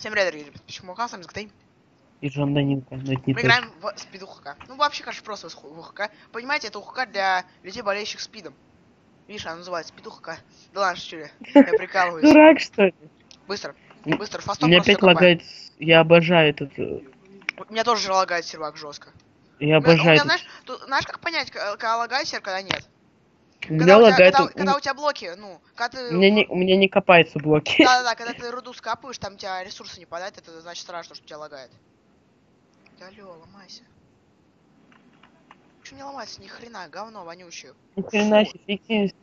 Всем привет, дорогие ребята. Почему Хасан, Згтей? И Джонданинка, но это не Мы точно. играем в спиду ХК. Ну, вообще, конечно, просто в в ХК. Понимаете, это ХК для людей, болеющих спидом. Видишь, она называется спиду ХК. Да ладно, что ли? Я прикалываюсь. Дурак, что ли? Быстро, быстро, У фастом меня просто опять лагает. с- Я обожаю этот. э, У меня тоже лагает сервак жестко. Я У меня- у обожаю меня, знаешь, знаешь, как понять, к- когда лагает сервер, когда нет? У Когда меня у, тебя, лагает. когда, когда у тебя блоки, ну, когда ты... У меня не, у меня не копаются блоки. Да-да-да, когда ты руду скапываешь, там у тебя ресурсы не падают, это значит страшно, что у тебя лагает. Да алё, ломайся. Чё не ломается, ни хрена, говно вонючее. Ни хрена себе, эффективность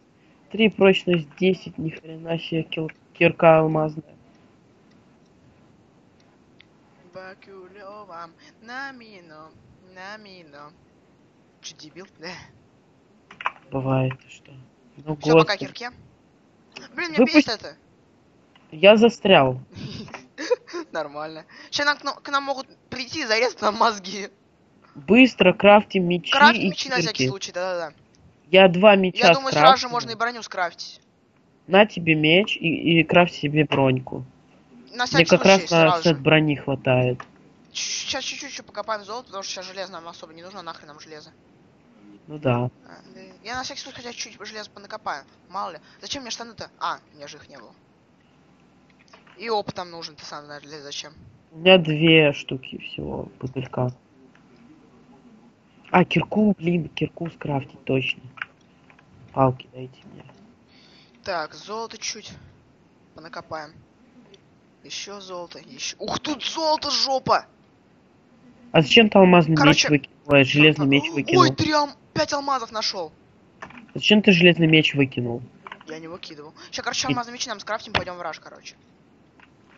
3, прочность 10, ни хрена себе, кил- кирка алмазная. Бакулёвам на мину, на мину. Че, дебил? Да. Бывает, что. Ну, Все, пока господи. кирке. Блин, меня Выпусти- бесит это. Я застрял. Нормально. Сейчас к, нам- к нам могут прийти и зарезать нам мозги. Быстро крафтим мечи Крафт и мечи на всякий случай, да-да-да. Я два меча Я думаю, сразу же можно и броню скрафтить. На тебе меч и, и крафт себе броньку. На Мне как раз на сет брони хватает. Сейчас чуть-чуть покопаем золото, потому что сейчас железо нам особо не нужно, нахрен нам железо. Ну да. А. Я на всякий случай хотя чуть железо понакопаю. Мало ли. Зачем мне штаны-то? А, у меня же их не было. И опыт там нужен, ты сам знаешь, для зачем. У меня две штуки всего бутылька. А, кирку, блин, кирку скрафтить точно. Палки дайте мне. Так, золото чуть понакопаем. Еще золото, еще. Ух, тут золото, жопа! А зачем ты алмазный Короче- меч выкинул? Железный меч выкинул. Ой, три. Пять алмазов нашел. Зачем ты железный меч выкинул? Я не выкидывал. Сейчас, короче, алмазный меч нам скрафтим, пойдем в раш, короче.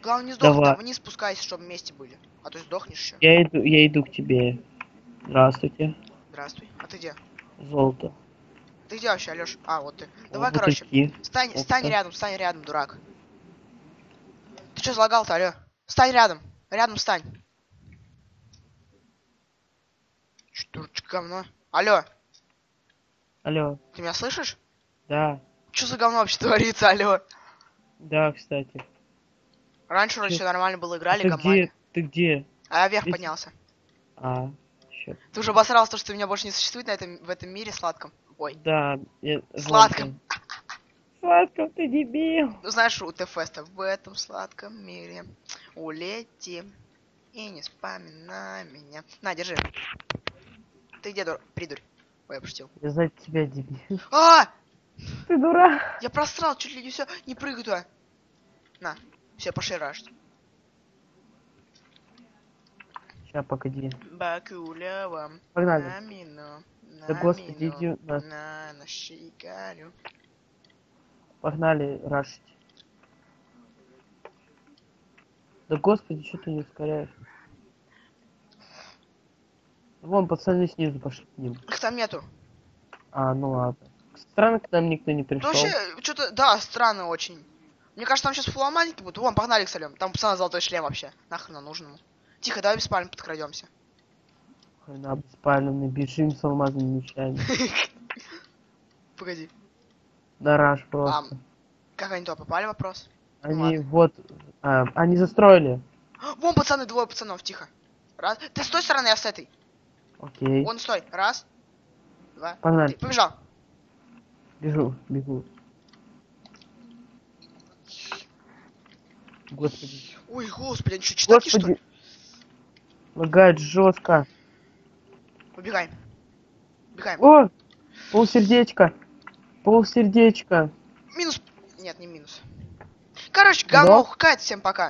Главное не сдохнуть, Давай. там вниз спускайся, чтобы вместе были. А то сдохнешь еще. Я иду, я иду к тебе. Здравствуйте. Здравствуй. А ты где? Золото. Ты где вообще, Алёш? А, вот ты. Давай, О, короче, бутыльки. стань, Опа. стань рядом, стань рядом, дурак. Ты что залагал-то, алё? Стань рядом. Рядом стань. Что говно? Алло, Алло. ты меня слышишь? Да. Что за говно вообще творится, алло? Да, кстати. Раньше вроде все нормально было, играли, ты гамали. где? Ты где? А я вверх Здесь- поднялся. А, чё? Ты уже обосрался, то, что меня больше не существует на этом, в этом мире сладком. Ой. Да. Я... Сладком. Сладком, ты дебил. Ну знаешь, у Т-феста в этом сладком мире улетим и не вспоминай меня. На, держи. Ты где, дур... придурь? Ой, я пошутил. Я за тебя дебил. А! Ты дурак. Я просрал, чуть ли не все. Не прыгай туда. На, все, пошли рашить. Сейчас, погоди. Бакулева. Погнали. На мину. На Да господи, мину, иди на- На, на щигарю. Погнали рашить. Да господи, что ты не ускоряешь? Вон, пацаны снизу пошли к ним. Их там нету. А, ну ладно. Странно, к нам никто не пришел. вообще, что-то, да, странно очень. Мне кажется, там сейчас фуломаники будут. Вон, погнали к солем. Там пацана золотой шлем вообще. Нахрен он нужен ему. Тихо, давай без пальм подкрадемся. На беспальный бежим с алмазными мечами. Погоди. На раш просто. Как они туда попали, вопрос? Они ладно. вот... а, они застроили. Вон, пацаны, двое пацанов, тихо. Раз. Ты с той стороны, я с этой. Окей. Вон, стой. Раз. Два. Погнали. три. Побежал. Бежу, бегу. Господи. Ой, господи, они что, читаки, что ли? Господи. Лагает жестко. Убегаем. Убегаем. О! Полсердечка. Полсердечка. Минус. Нет, не минус. Короче, говно Да? Всем пока.